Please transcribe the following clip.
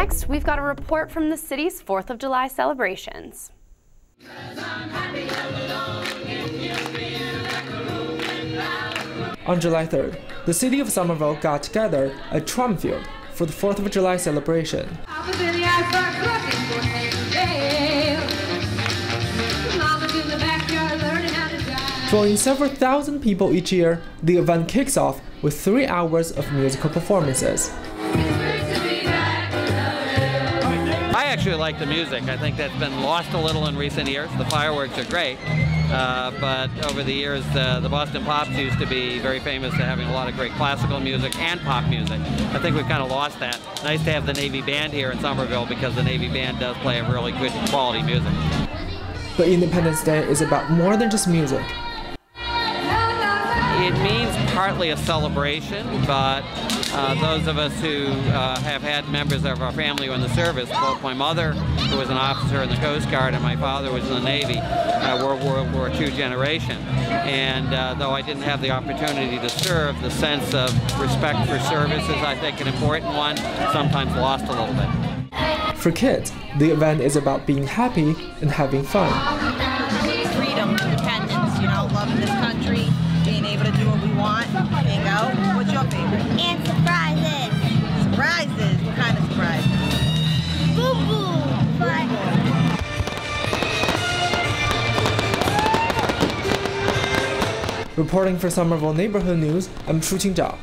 Next, we've got a report from the city's 4th of July celebrations. On July 3rd, the city of Somerville got together at Trum Field for the 4th of July celebration. Drawing several thousand people each year, the event kicks off with three hours of musical performances. I actually like the music. I think that's been lost a little in recent years. The fireworks are great, uh, but over the years, uh, the Boston Pops used to be very famous for having a lot of great classical music and pop music. I think we've kind of lost that. Nice to have the Navy Band here in Somerville because the Navy Band does play a really good quality music. But Independence Day is about more than just music. It means partly a celebration, but uh, those of us who uh, have had members of our family who in the service, both my mother, who was an officer in the Coast Guard, and my father was in the Navy, uh, were World War II generation. And uh, though I didn't have the opportunity to serve, the sense of respect for service is, I think, an important one, sometimes lost a little bit. For kids, the event is about being happy and having fun. Reporting for Somerville Neighborhood News, I'm Chu Qingzhao.